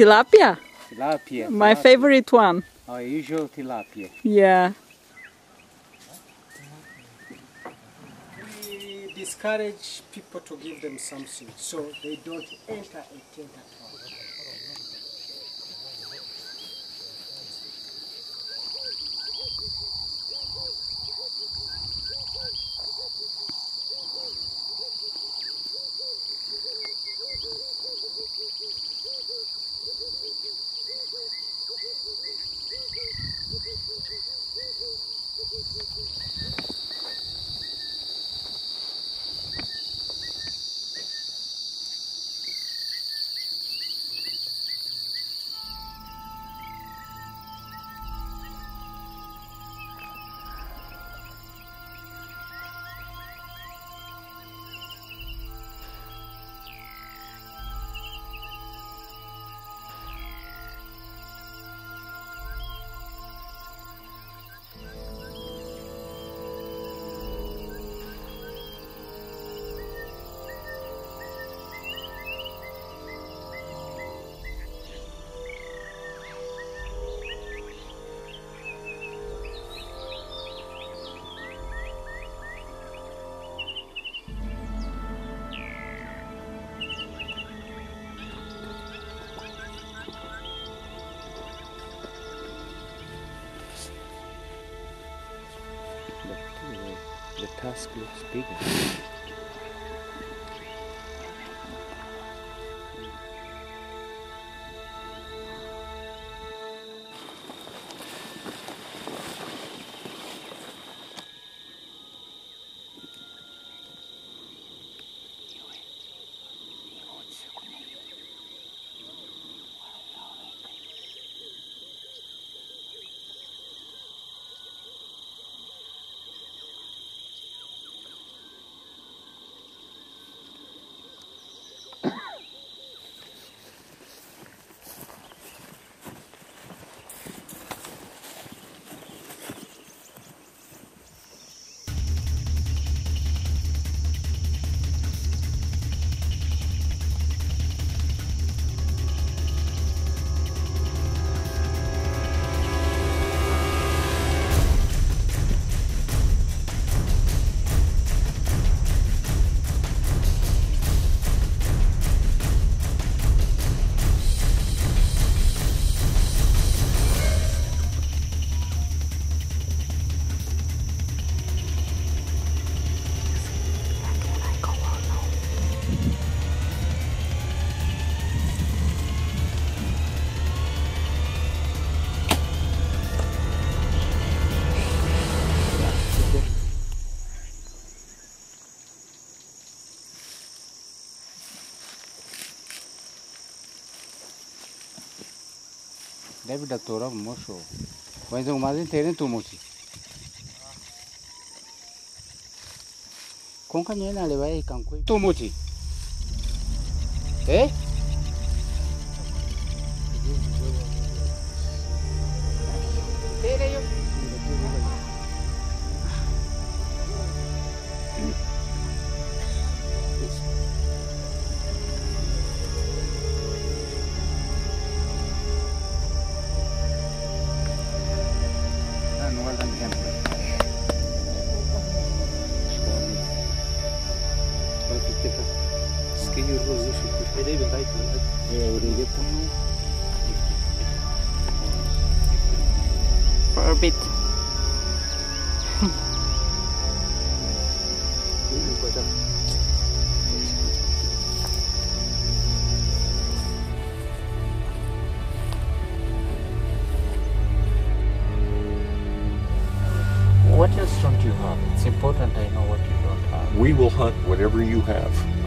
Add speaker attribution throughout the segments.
Speaker 1: tilapia?
Speaker 2: Tilapia.
Speaker 1: My
Speaker 2: tilapia.
Speaker 1: favorite one.
Speaker 2: Oh, Our usual tilapia.
Speaker 1: Yeah.
Speaker 3: We discourage people to give them something so they don't enter a tent at all.
Speaker 2: えっ? The tusk looks deve dar tora moço. Quando é o mais inteiro tu moço? Com quem é na leva aí com tu moço? É
Speaker 1: For a bit.
Speaker 2: What else don't you have? It's important I know what you don't have.
Speaker 4: We will hunt whatever you have.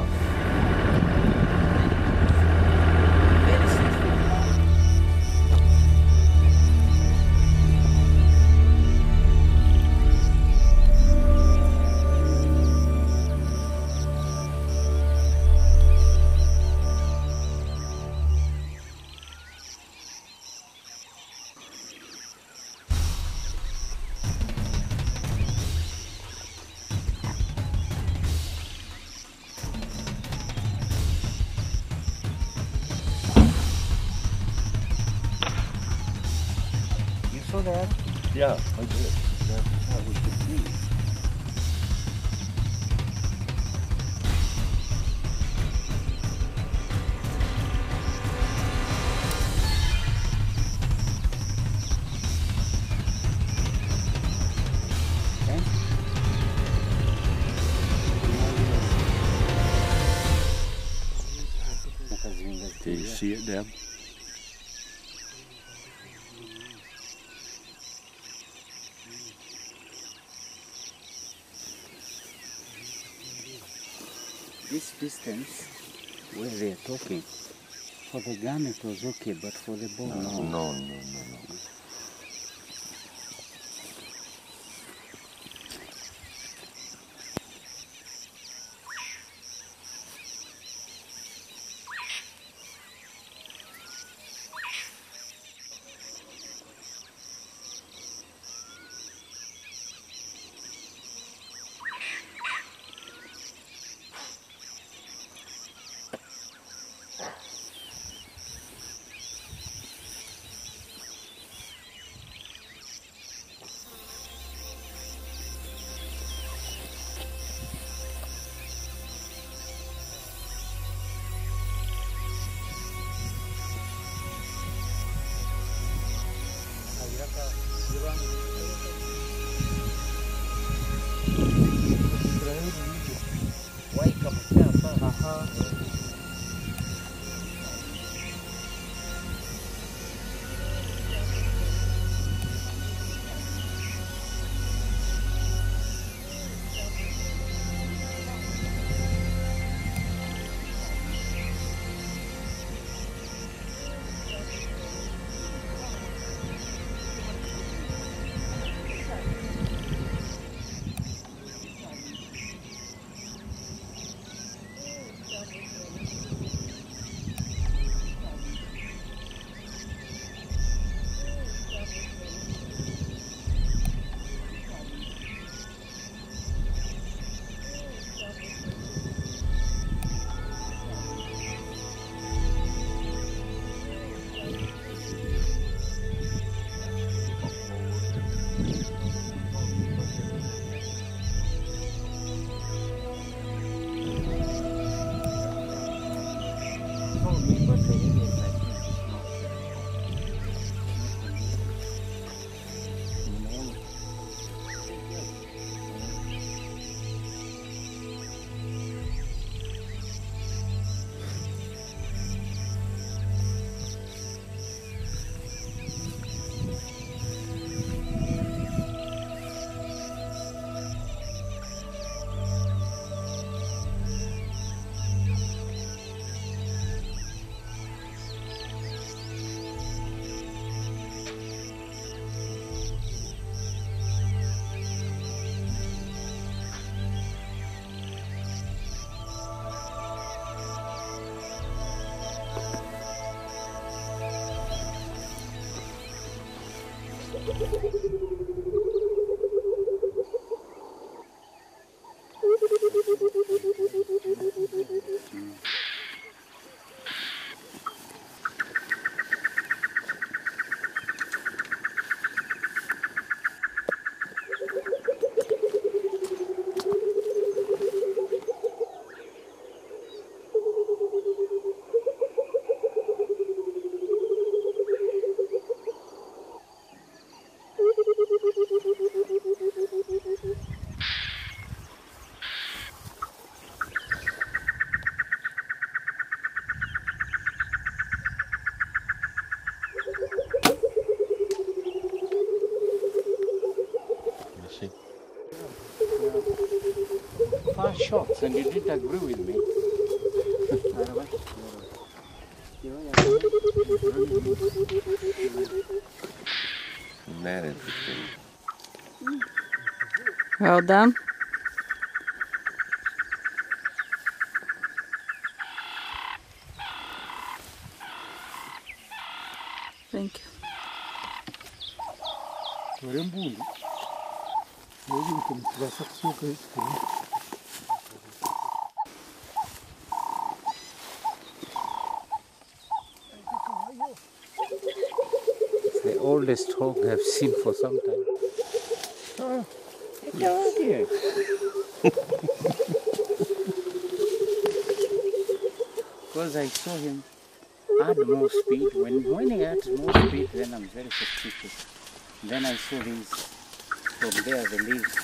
Speaker 2: That?
Speaker 4: Yeah, I did.
Speaker 2: That, that was the key. Okay.
Speaker 4: Do you see it, Deb?
Speaker 2: This distance where they are talking, for the gun it was okay, but for the bow,
Speaker 4: No,
Speaker 2: no.
Speaker 4: no, no, no, no.
Speaker 2: told Shots, and you didn't agree with me.
Speaker 4: Isn't?
Speaker 1: Well done. Thank you.
Speaker 3: warembundi nokuti basa kusuka isikuru
Speaker 2: It's the old tallest hog I've seen for some time. Oh, out here. Because I saw him add more speed. When, when he adds more speed, then I'm very suspicious. Then I saw his, from there, the leaves.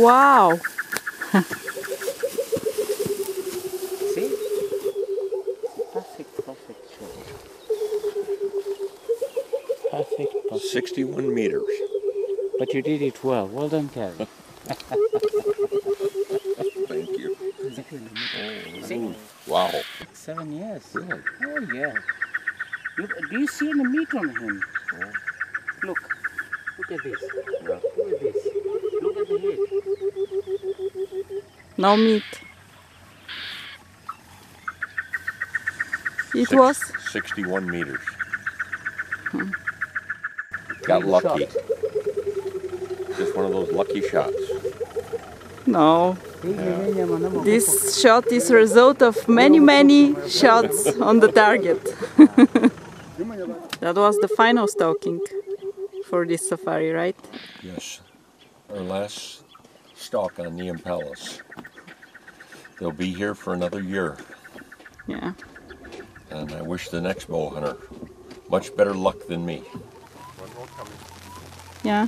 Speaker 1: Wow.
Speaker 4: 61 meters.
Speaker 2: But you did it well. Well done, Karen.
Speaker 4: Thank you.
Speaker 2: See?
Speaker 4: Wow.
Speaker 2: Seven years.
Speaker 4: Really?
Speaker 2: Oh, yeah. You, do you see any meat on him? Look. Look at this. Look at this. Look at the head.
Speaker 1: No meat. It
Speaker 4: Six-
Speaker 1: was
Speaker 4: 61 meters. Hmm. Got lucky. Just one of those lucky shots.
Speaker 1: no. This shot is a result of many, many shots on the target. that was the final stalking for this safari, right?
Speaker 4: Yes. Our last stalk on the impalas. They'll be here for another year,
Speaker 1: Yeah.
Speaker 4: and I wish the next bow hunter much better luck than me.
Speaker 1: Yeah.